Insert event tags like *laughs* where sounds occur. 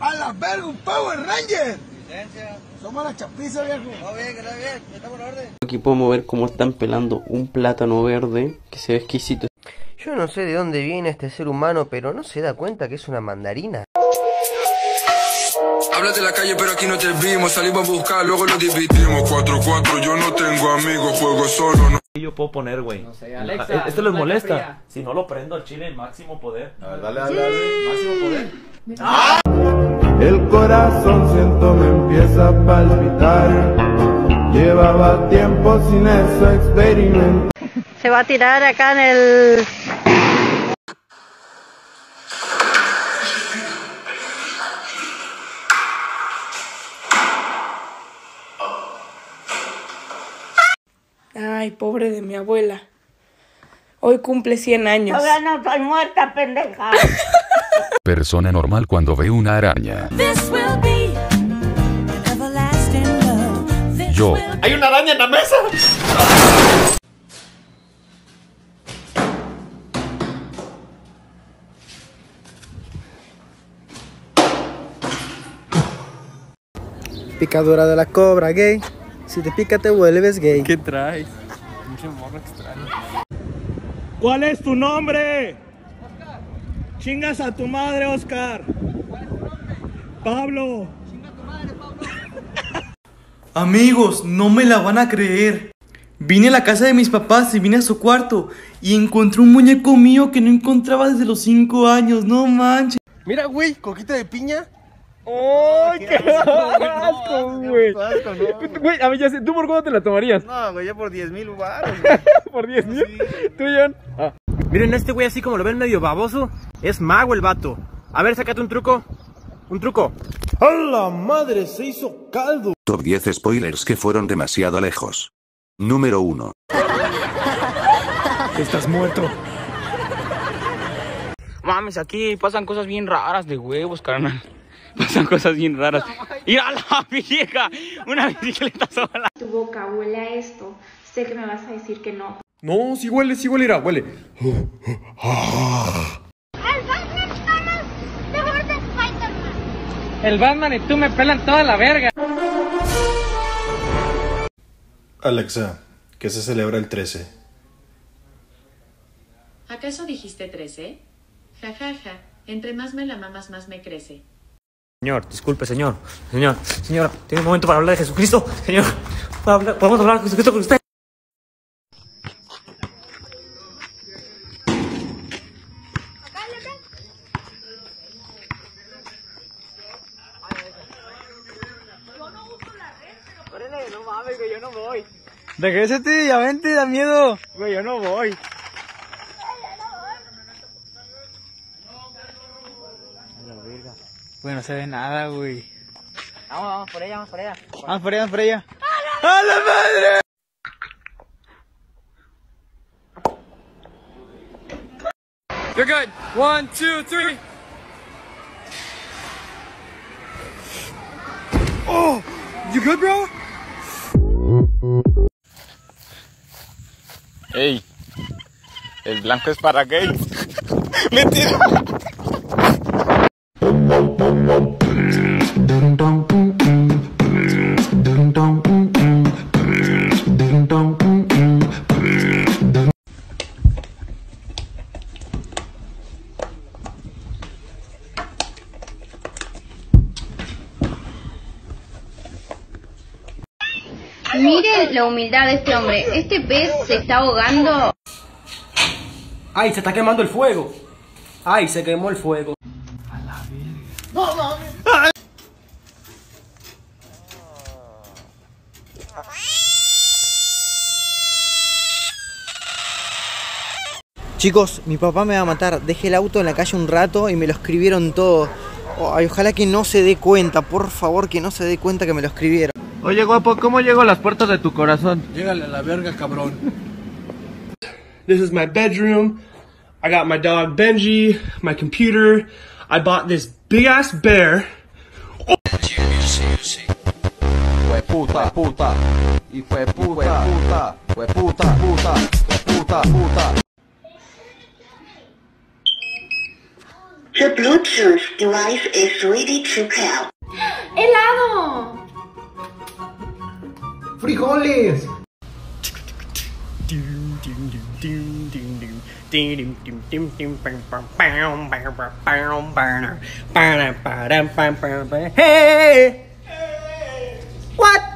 A la verga, un Power Ranger. Somos la chapiza, viejo. Aquí podemos ver cómo están pelando un plátano verde que se ve exquisito. Yo no sé de dónde viene este ser humano, pero no se da cuenta que es una mandarina. Hablas de la calle, pero aquí no te vimos. Salimos a buscar, luego lo dividimos. 4-4, yo no tengo amigos, juego solo. No. yo puedo poner, güey? No sé, Ah, Alexa, Esto les molesta. Si no lo prendo al chile, máximo poder. A ver, dale, dale, dale. Máximo poder. El corazón siento me empieza a palpitar. Llevaba tiempo sin eso experimentar. Se va a tirar acá en el... Ay, pobre de mi abuela. Hoy cumple 100 años. no estoy muerta, pendeja. *laughs* Persona normal cuando ve una araña. Yo, ¡Hay una araña en la mesa! Picadura de la cobra, gay. Si te pica, te vuelves gay. ¿Qué traes? Mucho morro extraño. ¿Cuál es tu nombre? Chingas a tu madre, Oscar. Pablo. Amigos, no me la van a creer. Vine a la casa de mis papás y vine a su cuarto y encontré un muñeco mío que no encontraba desde los 5 años, no manches. Mira, güey, coquita de piña. ¡Ay, qué asco, güey! Güey, a mí ya sé, ¿tú por cuánto te la tomarías? No, güey, ya por 10 mil baros. *laughs* ¿Por 10 mil? ¿Tú, John? Ah. Miren, este güey así como lo ven medio baboso, es mago el vato. A ver, sácate un truco. Un truco. ¡A la madre! Se hizo caldo. top 10 spoilers que fueron demasiado lejos. Número 1. Estás muerto. Mames, aquí pasan cosas bien raras de huevos, carnal. Pasan cosas bien raras. ¡Ir a la vieja! Una bicicleta sola. Tu boca huele a esto. Sé que me vas a decir que no. No, sí huele, sí huele, irá, huele. El Batman y tú me pelan toda la verga. Alexa, ¿qué se celebra el 13? ¿Acaso dijiste 13? Ja, ja, ja. Entre más me la mamas, más me crece. Señor, disculpe, señor. Señor, señora, tiene un momento para hablar de Jesucristo. Señor, ¿puedo hablar- ¿podemos hablar de Jesucristo con usted? No mames, güey, yo no voy. Regrésate, ya vente, da miedo. Güey, yo no voy. Güey, no se ve nada, güey. Vamos, vamos por ella, vamos por ella. Vamos por allá, vamos por allá. ¡A la madre! You're good. One, two, three. Oh, you good, bro? ¡Ey! El blanco es para gays. *laughs* ¡Mentira! Miren la humildad de este hombre. Este pez se está ahogando. ¡Ay, se está quemando el fuego! ¡Ay, se quemó el fuego! Chicos, mi papá me va a matar. Dejé el auto en la calle un rato y me lo escribieron todo. Ay, ojalá que no se dé cuenta, por favor, que no se dé cuenta que me lo escribieron. Oye, guapo, ¿cómo llego a las puertas de tu corazón? Llégale a la verga, cabrón. This is my bedroom. I got my dog Benji, my computer. I bought this big ass bear. Fue puta, puta. Y fue puta, puta. Fue puta, puta. Fue puta, puta. The Bluetooth device is ready to pair. *gasps* ¡Helado! ¡Frijoles! Hey! What?